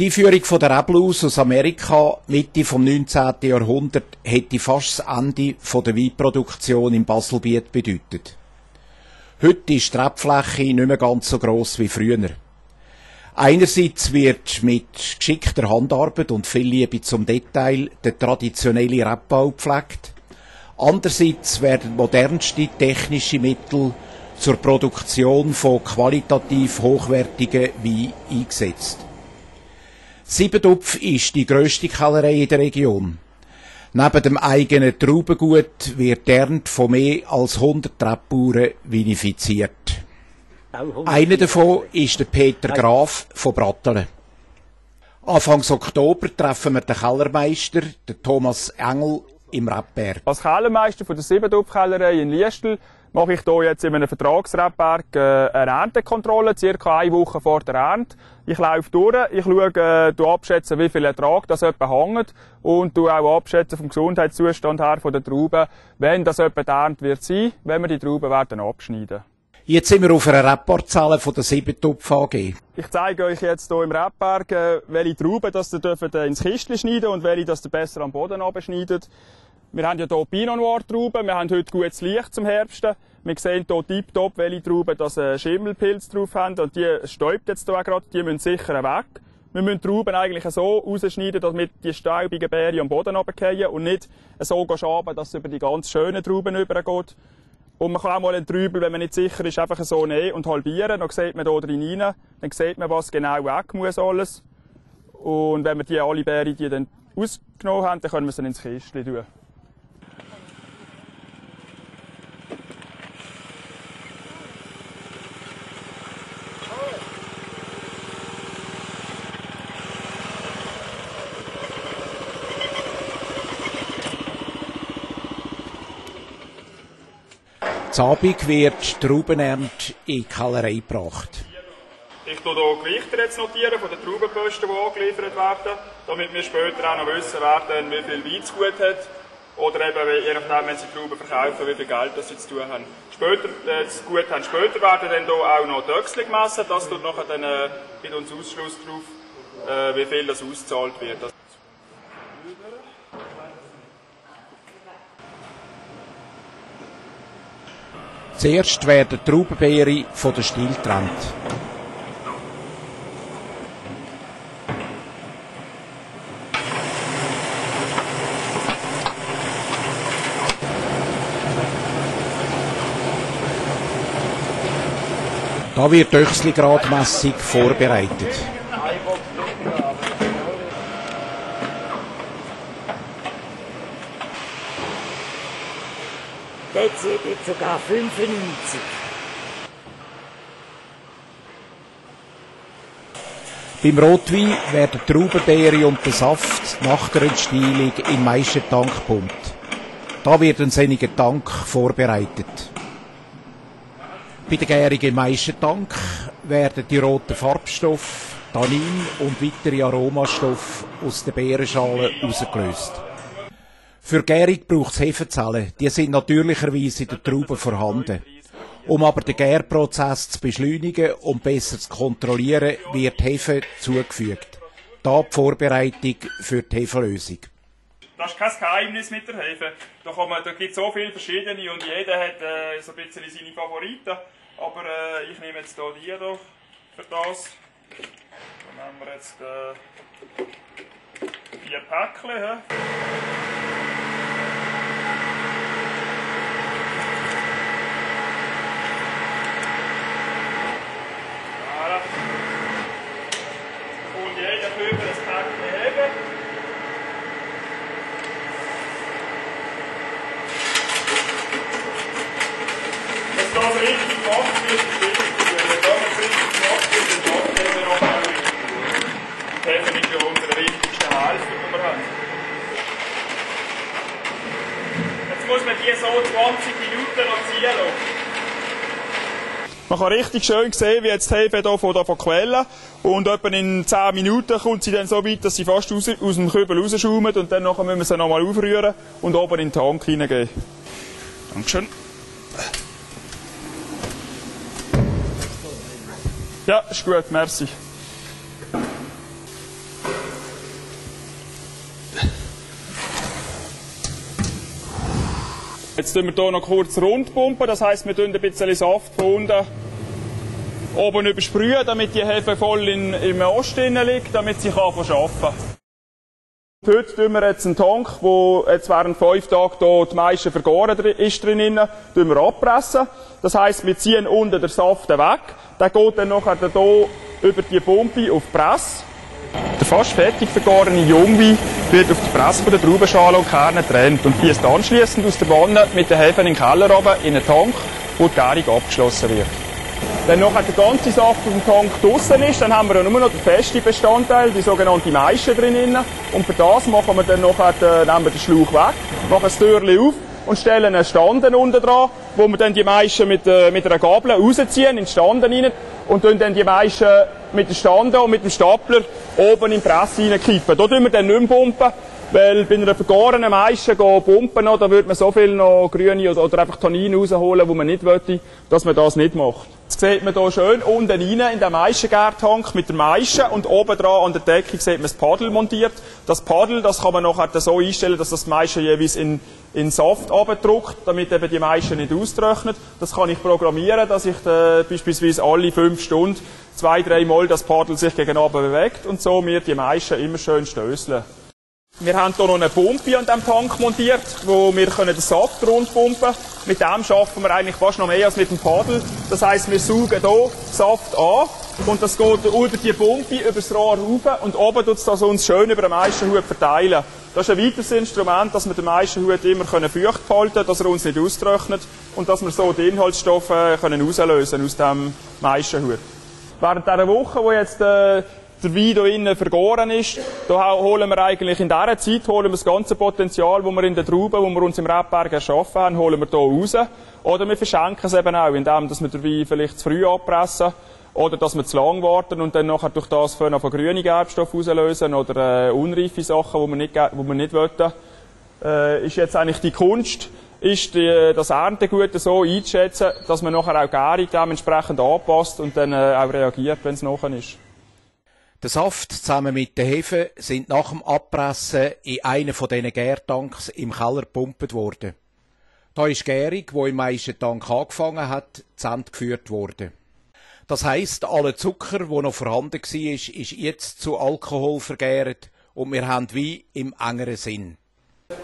Die Einführung von der Reblaus aus Amerika Mitte vom 19. Jahrhundert hätte fast das Ende von der Weinproduktion im Baselbiet bedeutet. Heute ist die Rebfläche nicht mehr ganz so gross wie früher. Einerseits wird mit geschickter Handarbeit und viel Liebe zum Detail der traditionelle Rebbau gepflegt. Andererseits werden modernste technische Mittel zur Produktion von qualitativ hochwertigen Wein eingesetzt. Siebentupf ist die grösste Kellerei in der Region. Neben dem eigenen Traubengut wird die Ernte von mehr als 100 Trebbauern vinifiziert. Einer davon ist der Peter Graf von Brattelen. Anfangs Oktober treffen wir den Kellermeister, den Thomas Engel, im Rebberg. Als Kellermeister von der Siebentupf-Kellerei in Liestel mache ich hier jetzt in einem Vertragsrebberg äh, eine Erntekontrolle, circa eine Woche vor der Ernte. Ich laufe durch, ich schaue, äh, abschätzen, wie viel Ertrag das etwa hängt und du auch abschätzen vom Gesundheitszustand her von der Trauben, wenn das etwa die Ernte wird sein, wenn wir die Trauben werden abschneiden. Jetzt sind wir auf einer Rapportzahl von der Siebentupf AG. Ich zeige euch jetzt hier im Rebberg, äh, welche Trauben das ihr dürft, ins Kistchen schneiden und welche das ihr besser am Boden abschneidet. Wir haben ja hier Pinot Noir Trauben, wir haben heute gutes Licht zum Herbst. Wir sehen hier tiptop, welche Trauben das äh, Schimmelpilz drauf haben und die stäubt jetzt hier gerade, die müssen sicher weg. Wir müssen die Trauben eigentlich so rausschneiden, damit die staubigen Beeren am Boden runterfallen und nicht so schaben, dass es über die ganz schönen Trauben übergeht. Und man kann auch mal einen Trübel, wenn man nicht sicher ist, einfach so nehmen und halbieren. Dann sieht man hier drin rein, dann sieht man, was genau weg muss alles. Und wenn wir die alle Beeren die dann ausgenommen haben, dann können wir sie ins Kistchen tun. Abend wird die Traubenernte in die Kellerei gebracht. Ich tue hier Gewichte jetzt notieren von den Traubenposten, die angeliefert werden, damit wir später auch noch wissen werden, wie viel Wein es gut hat. Oder eben, je nachdem, wenn sie Trauben verkaufen, wie viel Geld sie zu tun haben. Später, äh, das gut haben. Später werden dann hier auch noch Döchsel gemessen. Das tut nachher dann, äh, gibt uns Ausschluss darauf, äh, wie viel das ausgezahlt wird. Zuerst werden die Traubenbeere von der Stiel getrennt. Da wird Öchsli gradmässig vorbereitet. Jetzt jetzt sogar 95. Beim Rotwein werden Traubenbeere und der Saft nach der Entstielung in Maischentank gepumpt. Da wird ein senniger Tank vorbereitet. Bei der Gärung im Maischentank werden die roten Farbstoffe, Tannin und weitere Aromastoffe aus der Beerenschale ausgelöst. Für Gärung braucht es Hefezellen. Die sind natürlicherweise in der Traube vorhanden. Um aber den Gärprozess zu beschleunigen und besser zu kontrollieren, wird Hefe zugefügt. Da die Vorbereitung für die Hefelösung. Das ist kein Geheimnis mit der Hefe. Da, da gibt es so viele verschiedene und jeder hat äh, so ein bisschen seine Favoriten. Aber äh, ich nehme jetzt hier die hier für das. Dann nehmen wir jetzt äh, vier Päckchen. Man habe richtig schön gesehen, wie jetzt die Hefe hier von, von quellen. Und etwa in 10 Minuten kommt sie dann so weit, dass sie fast raus, aus dem Kübel rausschaumt. Und dann müssen wir sie nochmal aufrühren und oben in den Tank hineingeben. Dankeschön. Ja, ist gut, merci. Jetzt tun wir hier noch kurz rund das heisst, wir tun ein bisschen Saft von unten oben übersprühen, damit die Hefe voll in, im Ost liegt, damit sie arbeiten kann. Heute tun wir jetzt einen Tank, wo jetzt während fünf Tagen hier die meisten vergoren ist drin, tun wir abpressen. Das heisst, wir ziehen unten den Saft weg. Der geht dann nachher hier über die Pumpe auf die Presse. Der fast fertig vergorene Jungwein wird auf die Presse von der Traubenschale und Kerne getrennt und fließt anschließend aus der Wanne mit den Hefen in den Keller oben in einen Tank, wo die Gärung abgeschlossen wird. Wenn nachher der ganze aus dem Tank draußen ist, dann haben wir ja nur noch den festen Bestandteil, die sogenannte Maische drin. Und für das machen wir dann nachher den, den Schlauch weg, machen das Türchen auf und stellen einen Standen unten dran, wo wir dann die Maische mit, äh, mit einer Gabel rausziehen, in den Standen rein und dann die Maische mit dem Standen und mit dem Stapler oben in die Presse reinkippen. Da tun wir dann nicht mehr pumpen, weil bei einer vergorenen Maische pumpen, da würde man so viel noch grüne oder, oder einfach Tannin rausholen, wo man nicht möchte, dass man das nicht macht. Jetzt sieht man hier schön unten rein in den Maischengärtank mit der Maische und oben dran an der Decke sieht man das Paddel montiert. Das Paddel, das kann man nachher so einstellen, dass das Maische jeweils in, in Saft abdruckt, damit eben die Maische nicht austrocknet. Das kann ich programmieren, dass ich äh, beispielsweise alle fünf Stunden zwei, drei Mal das Paddel sich gegen bewegt und so mir die Maische immer schön stößeln. Wir haben hier noch eine Pumpe an diesem Tank montiert, wo wir den Saft rundpumpen können. Mit dem schaffen wir eigentlich fast noch mehr als mit dem Paddel. Das heisst, wir saugen hier Saft an und das geht über die Pumpe, über das Rohr rauf und oben tut es das uns schön über den Meisterhut verteilen. Das ist ein weiteres Instrument, dass wir den Meisterhut immer feucht halten können, dass er uns nicht austrocknet und dass wir so die Inhaltsstoffe können auslösen aus dem Meisterhut. Während dieser Woche, wo jetzt äh, der Wein hier innen vergoren ist, da holen wir eigentlich in dieser Zeit holen wir das ganze Potenzial, das wir in den Trauben, das wir uns im Rebberg erschaffen haben, holen wir hier raus. Oder wir verschenken es eben auch, indem dass wir den Wein vielleicht zu früh abpressen oder dass wir zu lang warten und dann nachher durch das von grüne Gerbstoffe auslösen oder äh, unreife Sachen, die wir nicht, die wir nicht wollen. Äh, ist jetzt eigentlich die Kunst, ist die, das Erntegut so einzuschätzen, dass man nachher auch Gärung dementsprechend anpasst und dann äh, auch reagiert, wenn es nachher ist. Der Saft zusammen mit der Hefe sind nach dem Abpressen in einen von diesen Gärtanks im Keller gepumpt worden. Da ist Gärung, wo im meisten Tank angefangen hat, zu Ende geführt worden. Das heisst, alle Zucker, wo noch vorhanden war, ist jetzt zu Alkohol vergärt und wir haben wie im engeren Sinn.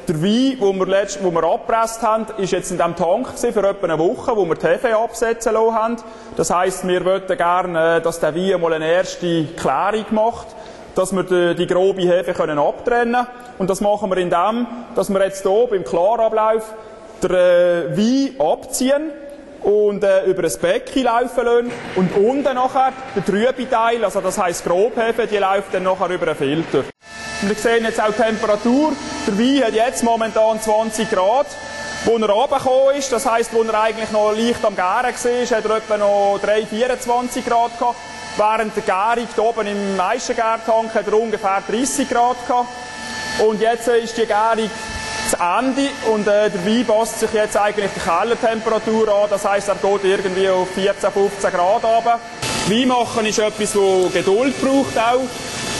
Der Wein, den wir, letzt, den wir abgepresst haben, ist jetzt in diesem Tank für etwa eine Woche, wo wir die Hefe absetzen lassen haben. Das heisst, wir möchten gerne, äh, dass der Wein mal eine erste Klärung macht, dass wir die, die grobe Hefe können abtrennen können. Und das machen wir in dem, dass wir jetzt hier beim Klarablauf den äh, Wein abziehen und äh, über ein Becken laufen lassen und unten nachher der trübe Teil, also das heisst Grobhefe, die läuft dann nachher über einen Filter. Wir sehen jetzt auch die Temperatur. Der Wein hat jetzt momentan 20 Grad. Wo er runtergekommen ist, das heisst, wo er eigentlich noch leicht am Gären war, hat er etwa noch 3, 24 Grad gehabt. Während der Gärung hier oben im Meistergärtank hat er ungefähr 30 Grad gehabt. Und jetzt ist die Gärung zu Ende und äh, der Wein passt sich jetzt eigentlich die Kellertemperatur an. Das heisst, er geht irgendwie auf 14, 15 Grad runter. Wein machen ist etwas, das Geduld braucht auch.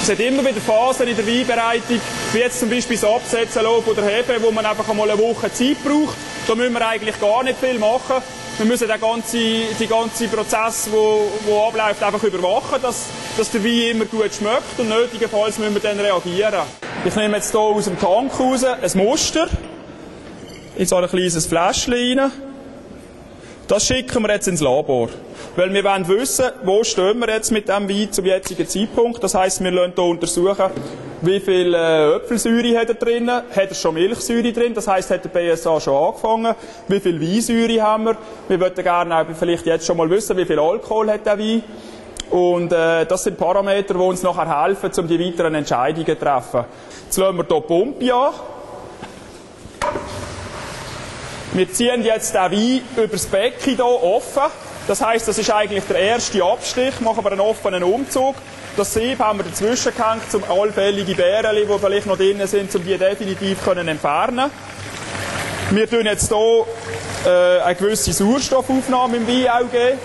Es hat immer wieder Phasen in der Weinbereitung, wie jetzt zum Beispiel das Absetzen von der Hebe, wo man einfach einmal eine Woche Zeit braucht. Da müssen wir eigentlich gar nicht viel machen. Wir müssen den ganzen, die ganze Prozess, wo, wo abläuft, einfach überwachen, dass, dass der Wein immer gut schmeckt und nötigenfalls müssen wir dann reagieren. Ich nehme jetzt hier aus dem Tank raus ein Muster. Ich so ein kleines Fläschchen rein. Das schicken wir jetzt ins Labor. Weil wir wollen wissen, wo stehen wir jetzt mit dem Wein zum jetzigen Zeitpunkt. Das heisst, wir lassen hier untersuchen, wie viel äh, Äpfelsäure hat er drin, hat er schon Milchsäure drin, das heisst, hat der BSA schon angefangen, wie viel Weinsäure haben wir. Wir würden gerne auch vielleicht jetzt schon mal wissen, wie viel Alkohol hat der Wein. Und äh, das sind Parameter, die uns nachher helfen, um die weiteren Entscheidungen zu treffen. Jetzt lassen wir hier die Pumpe an. Wir ziehen jetzt den Wein über das Becken hier offen. Das heißt, das ist eigentlich der erste Abstich, machen wir einen offenen Umzug. Das Sieb haben wir dazwischen gehängt, um allfällige Bären, die vielleicht noch drin sind, um die definitiv können entfernen Wir tun jetzt hier äh, eine gewisse Sauerstoffaufnahme im Wein auch geben,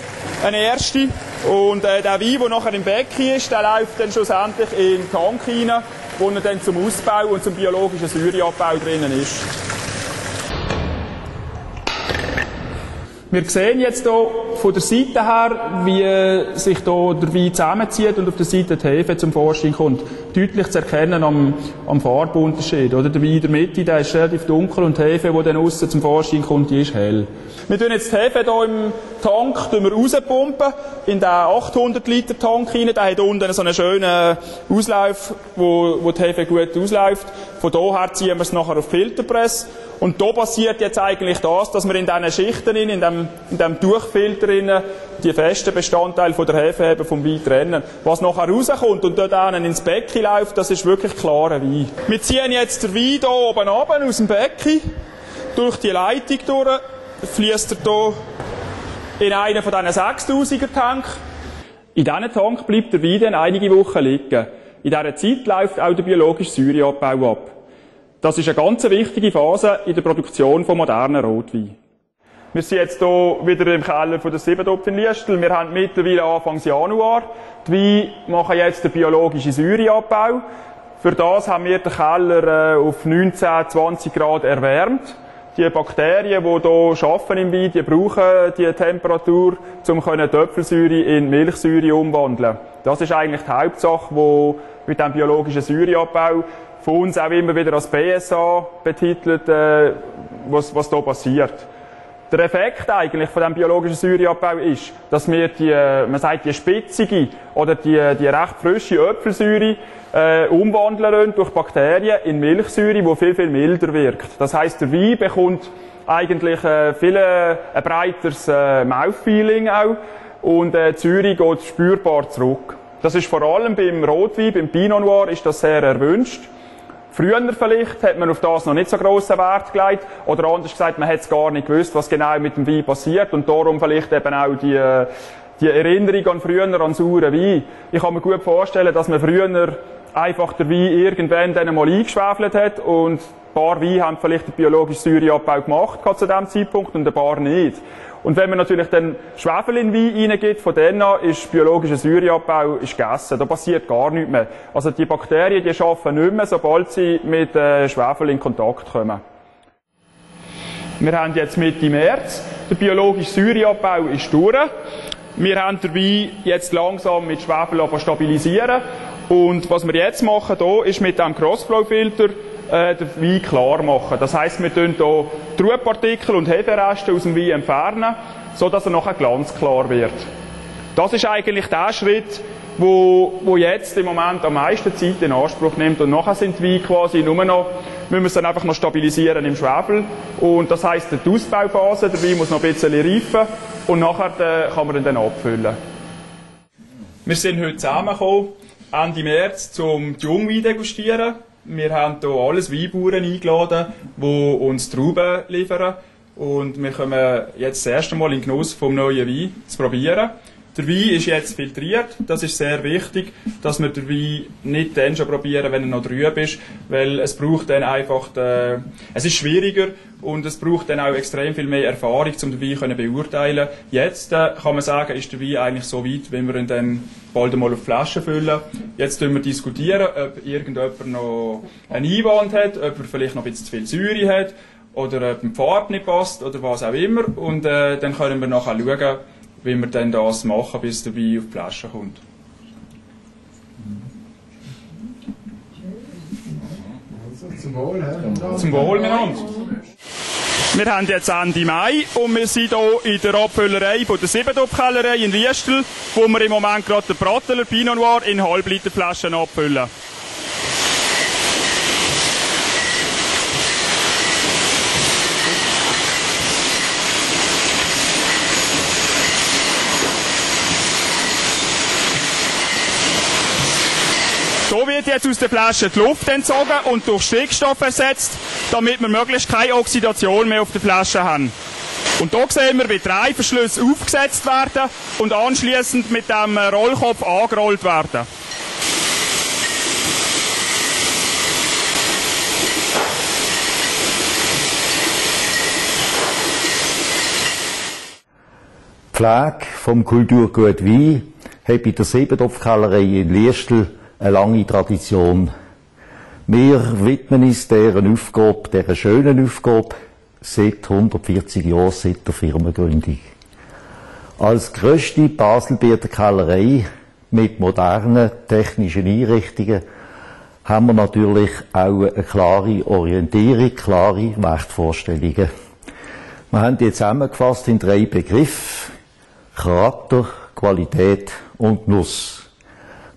eine erste. Und äh, der Wein, der nachher im Becken ist, der läuft dann schlussendlich in den Tank rein, wo er dann zum Ausbau und zum biologischen Säureabbau drinnen ist. Wir sehen jetzt hier von der Seite her, wie sich hier der Wein zusammenzieht und auf der Seite die Hefe zum Vorschein kommt. Deutlich zu erkennen am, am Farbenunterschied. Oder der Wein in der Mitte, der ist relativ dunkel und die Hefe, die dann aussen zum Vorschein kommt, die ist hell. Wir tun jetzt die Hefe hier im Tank rauspumpen, in den 800 Liter Tank rein. Der hat unten so einen schönen Auslauf, wo, wo die Hefe gut ausläuft. Von daher ziehen wir es nachher auf Filterpress. Und da passiert jetzt eigentlich das, dass wir in diesen Schichten, in dem, in dem Durchfilter, die festen Bestandteile von der Hefe haben, vom Wein trennen. Was nachher rauskommt und dort einen ins Becken läuft, das ist wirklich klarer Wein. Wir ziehen jetzt den Wein hier oben runter aus dem Becken, durch die Leitung durch, fließt er hier in einen von diesen 6000er Tank. In diesem Tank bleibt der Wein dann einige Wochen liegen. In dieser Zeit läuft auch der biologische Säureabbau ab. Das ist eine ganz wichtige Phase in der Produktion von modernen Rotwein. Wir sind jetzt hier wieder im Keller von der Siebendorf in Liestel. Wir haben mittlerweile Anfang Januar. Die Weine machen jetzt den biologischen Säureabbau. Für das haben wir den Keller äh, auf 19, 20 Grad erwärmt. Die Bakterien, die hier arbeiten im Wein, die brauchen die Temperatur, um Töpfelsäure in Milchsäure umwandeln. Das ist eigentlich die Hauptsache, die mit dem biologischen Säureabbau von uns auch immer wieder als BSA betitelt, äh, was, was da passiert. Der Effekt eigentlich von dem biologischen Säureabbau ist, dass wir die, äh, man sagt, die spitzige oder die, die recht frische Öpfelsäure äh, umwandeln lassen durch Bakterien in Milchsäure, die viel, viel milder wirkt. Das heißt, der Wein bekommt eigentlich äh, viel äh, ein breiteres äh, Mouthfeeling auch und äh, die Säure geht spürbar zurück. Das ist vor allem beim Rotwein, beim Pinot Noir ist das sehr erwünscht. Früher vielleicht hat man auf das noch nicht so grossen Wert gelegt. Oder anders gesagt, man hat es gar nicht gewusst, was genau mit dem Wein passiert. Und darum vielleicht eben auch die, die Erinnerung an früher, an sauren Wein. Ich kann mir gut vorstellen, dass man früher einfach der Wein irgendwann dann mal eingeschwefelt hat und ein paar Weine haben vielleicht den biologischen Säureabbau gemacht zu diesem Zeitpunkt und ein paar nicht. Und wenn man natürlich dann Schwefel in Wein reingibt, von dann an ist biologischer Säureabbau ist gegessen. Da passiert gar nichts mehr. Also die Bakterien, die arbeiten nicht mehr, sobald sie mit äh, Schwefel in Kontakt kommen. Wir haben jetzt Mitte März. Der biologische Säureabbau ist durch. Wir haben den Wein jetzt langsam mit Schwefel stabilisieren. Und was wir jetzt machen hier, ist mit dem Crossflow-Filter äh, den Wein klar machen. Das heisst, wir tun hier Trubpartikel und Hefereste aus dem Wein entfernen, so dass er nachher glanzklar wird. Das ist eigentlich der Schritt, wo, wo jetzt im Moment am meisten Zeit in Anspruch nimmt. Und nachher sind die Weine quasi nur noch, müssen wir es dann einfach noch stabilisieren im Schwefel. Und das heisst, die Ausbauphase, der Wein muss noch ein bisschen reifen und nachher äh, kann man ihn dann abfüllen. Wir sind heute zusammengekommen, Ende März, um die Jungwein degustieren. Wir haben hier alles Weinbauern eingeladen, die uns Trauben liefern. Und wir kommen jetzt das erste Mal in Genuss vom neuen Wein zu probieren. Der Wein ist jetzt filtriert. Das ist sehr wichtig, dass wir den Wein nicht dann schon probieren, wenn er noch trüb ist, weil es braucht dann einfach, die, es ist schwieriger und es braucht dann auch extrem viel mehr Erfahrung, um den Wein zu beurteilen. Jetzt äh, kann man sagen, ist der Wein eigentlich so weit, wenn wir ihn dann bald einmal auf Flaschen füllen. Jetzt können wir diskutieren, ob irgendjemand noch einen Einwand hat, ob er vielleicht noch ein bisschen zu viel Säure hat oder ob die Farbe nicht passt oder was auch immer. Und äh, dann können wir nachher schauen, wie wir dann das machen, bis der Wein auf die Flasche kommt. Zum Wohl, Herr. Zum Wohl miteinander. Wir haben jetzt Ende Mai und wir sind hier in der Abfüllerei von der Siebendorf-Kellerei in Liestel, wo wir im Moment gerade den Bratteler Pinot Noir in Halbliterflaschen abfüllen. So wird jetzt aus der Flasche die Luft entzogen und durch Stickstoff ersetzt, damit wir möglichst keine Oxidation mehr auf der Flasche haben. Und hier sehen wir, wie drei Verschlüsse aufgesetzt werden und anschließend mit dem Rollkopf angerollt werden. Die Pflege vom Kulturgut Wein hat bei der Siebendorf-Kellerei in Liestel eine lange Tradition. Wir widmen uns deren Aufgabe, deren schönen Aufgabe, seit 140 Jahren, seit der Firmengründung. Als grösste Baselbieter Kellerei mit modernen technischen Einrichtungen haben wir natürlich auch eine klare Orientierung, klare Wertvorstellungen. Wir haben die zusammengefasst in drei Begriffe. Charakter, Qualität und Nuss.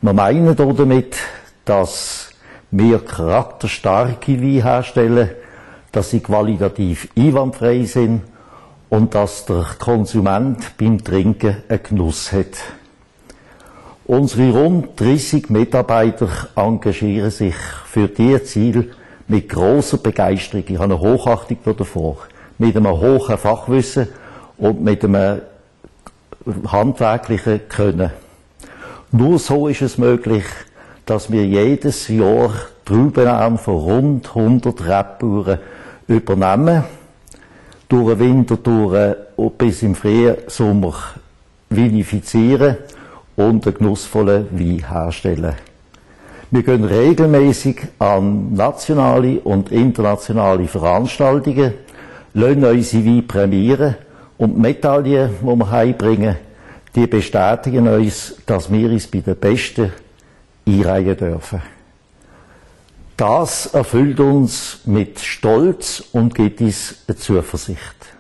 Wir meinen damit, dass wir charakterstarke Weine herstellen, dass sie qualitativ einwandfrei sind und dass der Konsument beim Trinken einen Genuss hat. Unsere rund 30 Mitarbeiter engagieren sich für diese Ziele mit großer Begeisterung. Ich habe eine Hochachtung davor. Mit einem hohen Fachwissen und mit einem handwerklichen Können. Nur so ist es möglich, dass wir jedes Jahr Traubenarm von rund 100 Rebauern übernehmen, durch den Winter durch bis im Frühsommer vinifizieren und einen genussvollen Wein herstellen. Wir gehen regelmäßig an nationale und internationale Veranstaltungen, lassen unsere Weine prämieren und die Medaillen, die wir heimbringen, die bestätigen uns, dass wir uns bei den Besten einreihen dürfen. Das erfüllt uns mit Stolz und gibt uns eine Zuversicht.